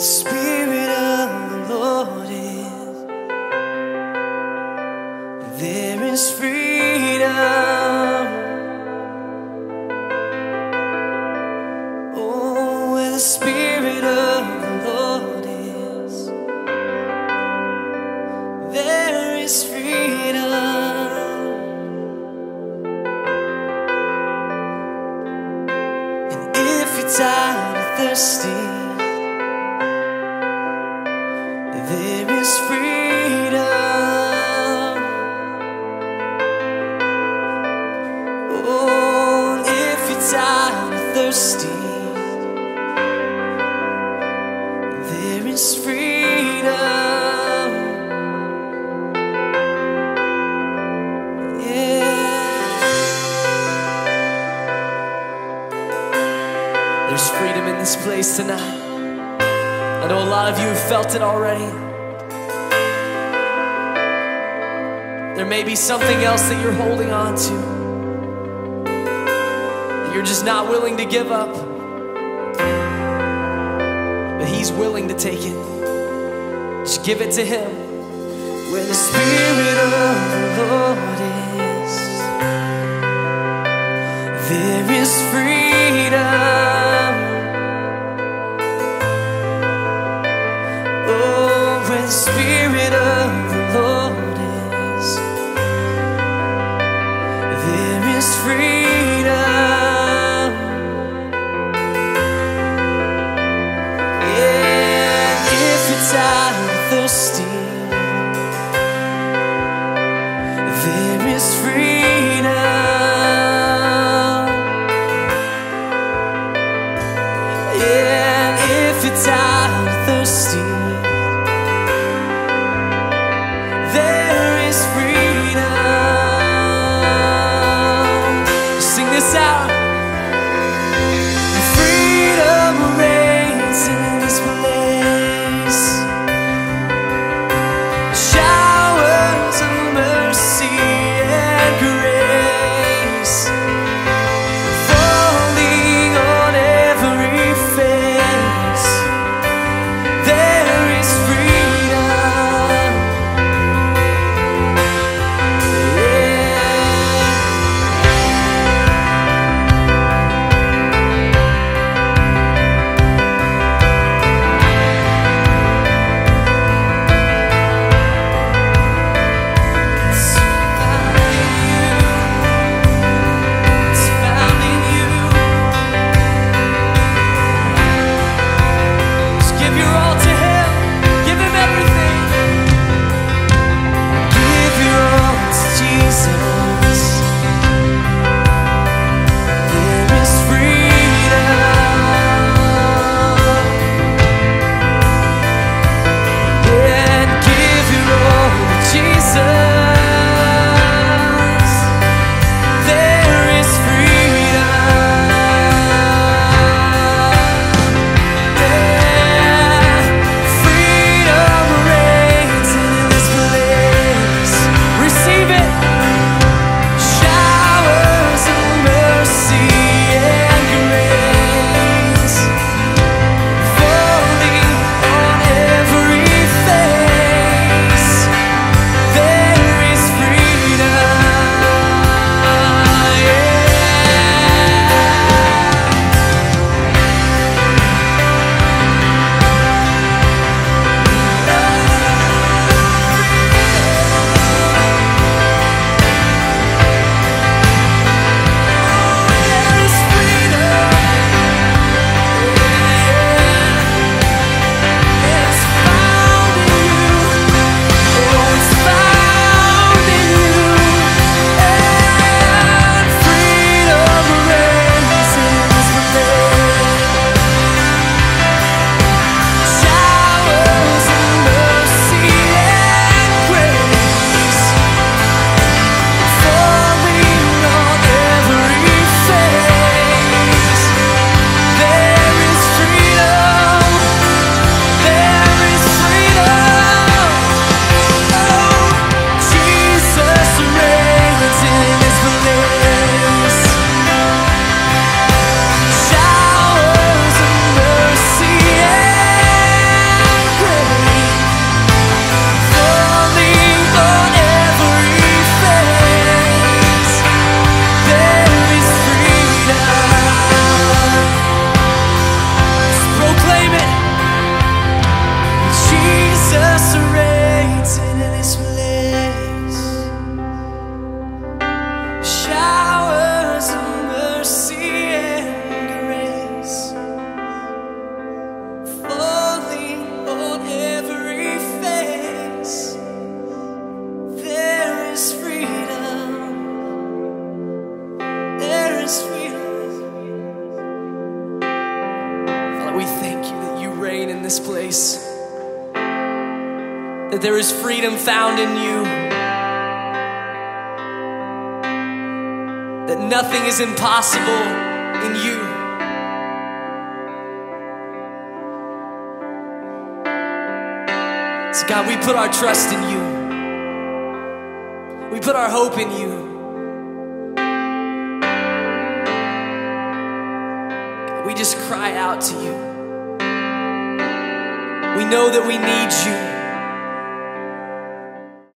Spirit of the Lord is, there is freedom. Oh, where the Spirit of the Lord is, there is freedom. And if you're tired or thirsty, freedom. Oh, if you're tired or thirsty, there is freedom. Yeah. There's freedom in this place tonight. I know a lot of you have felt it already. There may be something else that you're holding on to, that you're just not willing to give up. But He's willing to take it. Just give it to Him. Where the Spirit of the Lord is, there is freedom. There is freedom. Father, we thank you that you reign in this place, that there is freedom found in you, that nothing is impossible in you. So, God, we put our trust in you. We put our hope in you. We just cry out to you. We know that we need you.